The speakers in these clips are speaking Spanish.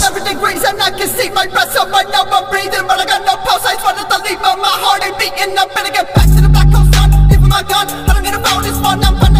100 degrees and I can see my breath. So I know I'm breathing But I got no pulse, I just wanted to leave but my heart ain't beating I better get back to the black hole sun, leaving my gun. I don't need a phone, and I'm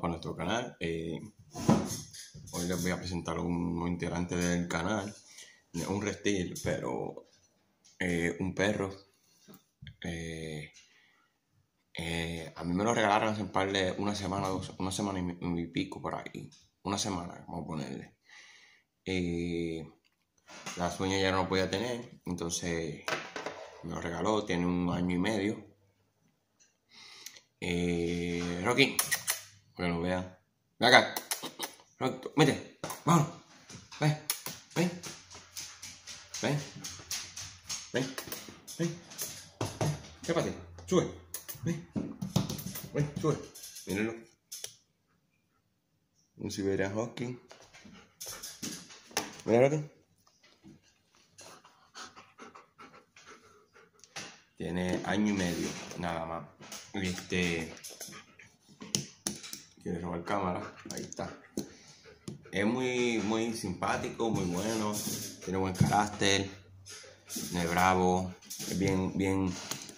Para nuestro canal. Eh, hoy les voy a presentar un integrante del canal. Un reptil, pero eh, un perro. Eh, a mí me lo regalaron hace un par de una semana, dos, una semana y, y pico por ahí. Una semana, vamos a ponerle. La sueña ya no lo podía tener, entonces me lo regaló, tiene un año y medio. Eh, Rocky, para que lo vean. Ven acá. Tú, vete. Vamos. Ven. Ven. Ven. Ven. Ven. Trépate. Sube. Ven. Ven, sube. Mírenlo. Un Siberian Husky. Mira, Rocky. Tiene año y medio, nada más. Este. Quiere robar cámara. Ahí está. Es muy, muy simpático, muy bueno. Tiene buen carácter. No es bravo. Es bien, bien.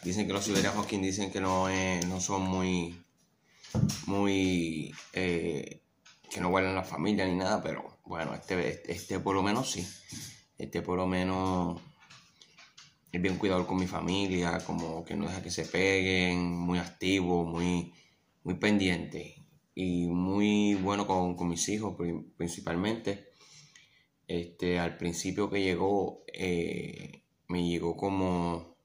Dicen que los Siberian Husky dicen que no, es- no son muy. Muy. eh, que no huelen la familia ni nada, pero bueno, este, este por lo menos sí. Este por lo menos es bien cuidador con mi familia, como que no deja que se peguen, muy activo, muy, muy pendiente y muy bueno con, con mis hijos pri- principalmente. Este, al principio que llegó, eh, me llegó como,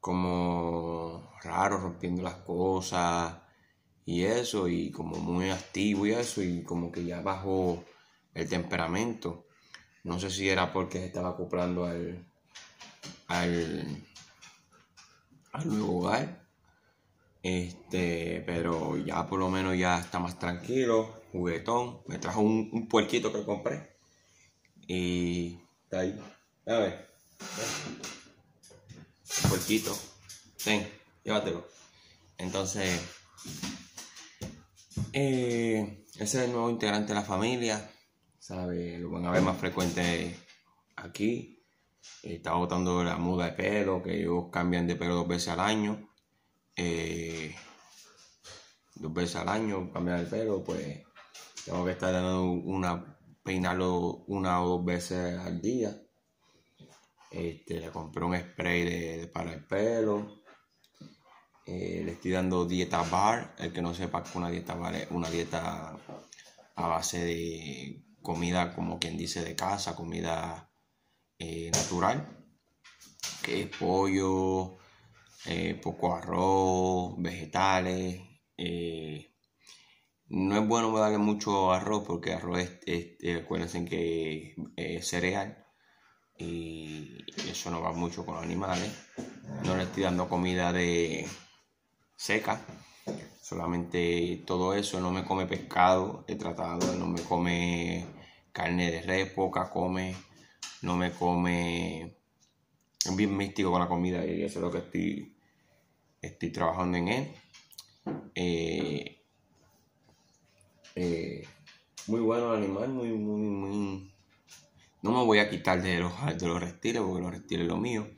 como raro, rompiendo las cosas y eso, y como muy activo y eso, y como que ya bajó el temperamento. No sé si era porque se estaba acoplando al, al, al nuevo hogar. Este, pero ya por lo menos ya está más tranquilo, juguetón. Me trajo un, puerquito que compré. Y está ahí. A ver. Puerquito. Ten, llévatelo. Entonces, eh, ese es el nuevo integrante de la familia. ¿Sabe? Lo van a ver más frecuente aquí. Está botando la muda de pelo, que ellos cambian de pelo dos veces al año. Eh, dos veces al año cambian el pelo, pues tengo que estar dando una, peinarlo una o dos veces al día. Este, le compré un spray de para el pelo. Eh, le estoy dando dieta bar. El que no sepa que una dieta bar es una dieta a base de comida, como quien dice, de casa, comida eh, natural, que es pollo, eh, poco arroz, vegetales. Eh, no es bueno darle mucho arroz porque arroz es, es- eh, acuérdense que es cereal y eso no va mucho con los animales. No le estoy dando comida de seca, solamente todo eso. No me come pescado, he tratado, no me come carne de res, poca come, no me come. Es bien místico con la comida y eso es lo que estoy, estoy trabajando en él. Eh, eh, muy bueno el animal, muy, muy, muy. No me voy a quitar de los, de los reptiles porque los reptiles es lo mío.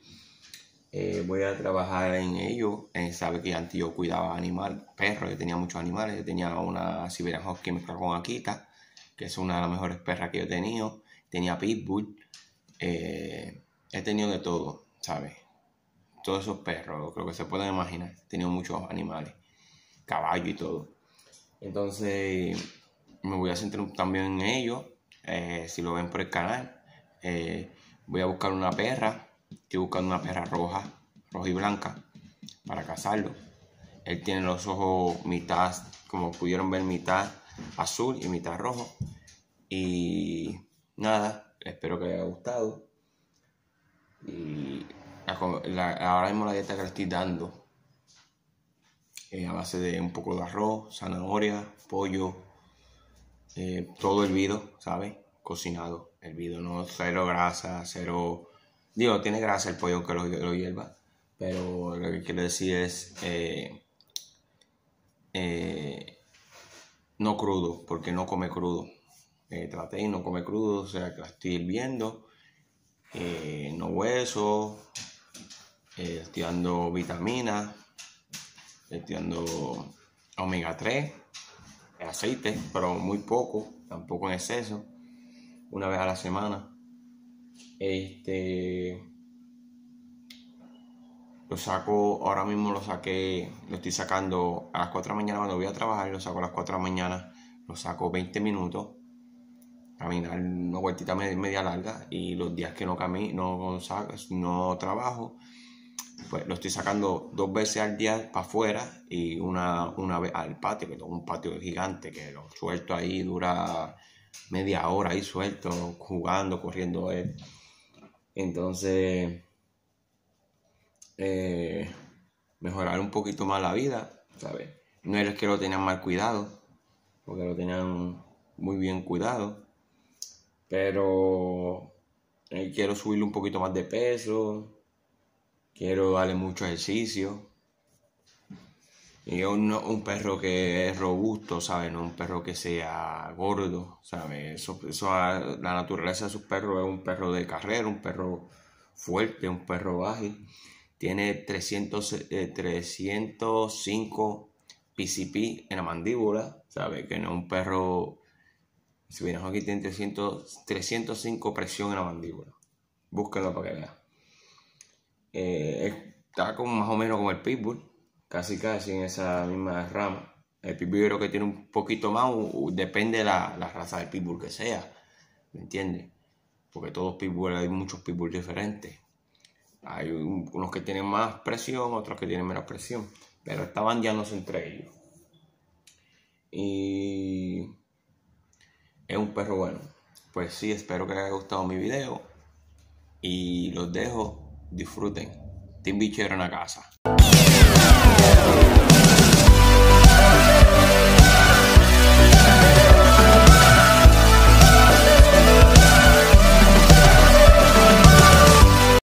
Eh, voy a trabajar en ello. Sabe que antes yo cuidaba animal, perros, yo tenía muchos animales. Yo tenía una Siberian Husky mezclada con Akita. que es una de las mejores perras que yo he tenido. Tenía Pitbull. He tenido de todo, ¿sabes? Todos esos perros, creo que se pueden imaginar. He tenido muchos animales, caballo y todo. Entonces, me voy a centrar también en ellos. Eh, si lo ven por el canal, eh, voy a buscar una perra. Estoy buscando una perra roja, roja y blanca, para casarlo. Él tiene los ojos mitad, como pudieron ver, mitad azul y mitad rojo. Y nada, espero que les haya gustado. Y ahora mismo la dieta que le estoy dando a base de un poco de arroz, zanahoria, pollo, eh, todo hervido, ¿sabes? Cocinado, hervido, no cero grasa, cero... Digo, tiene grasa el pollo que lo, hierva, pero lo que quiero decir es eh, eh, no crudo, porque no come crudo. traté y no come crudo, o sea que la estoy hirviendo, no hueso, estoy dando vitaminas, dando omega 3, aceite, pero muy poco, tampoco en exceso, una vez a la semana. Este lo saco, ahora mismo lo saqué, lo estoy sacando a las 4 de la mañana cuando voy a trabajar, lo saco a las 4 de la mañana, lo saco 20 minutos, caminar una vueltita media, larga y los días que no camino, no, no trabajo, pues lo estoy sacando dos veces al día para afuera y una, una vez al patio, que tengo un patio gigante que lo suelto ahí, dura media hora ahí suelto, jugando, corriendo. Entonces, eh, mejorar un poquito más la vida, ¿sabes? No es que lo tenían mal cuidado, porque lo tenían muy bien cuidado, pero eh, quiero subirle un poquito más de peso, quiero darle mucho ejercicio. Y un, un perro que es robusto, ¿sabes? No un perro que sea gordo, ¿sabes? Eso, eso, la naturaleza de sus perros es un perro de carrera, un perro fuerte, un perro ágil. Tiene 300, 305 PCP en la mandíbula, ¿sabes? Que no es un perro... Si vienes aquí tiene 300, 305 presión en la mandíbula. Búsquenlo para que vean. Eh, está como más o menos como el pitbull, casi casi en esa misma rama. El pitbull creo que tiene un poquito más, depende de la, raza del pitbull que sea, ¿me entiendes? Porque todos pitbull, hay muchos pitbull diferentes. Hay unos que tienen más presión, otros que tienen menos presión, pero estaban bandeándose entre ellos. Y es un perro bueno. Pues sí, espero que les haya gustado mi video y los dejo disfruten. Team Bichero en la casa.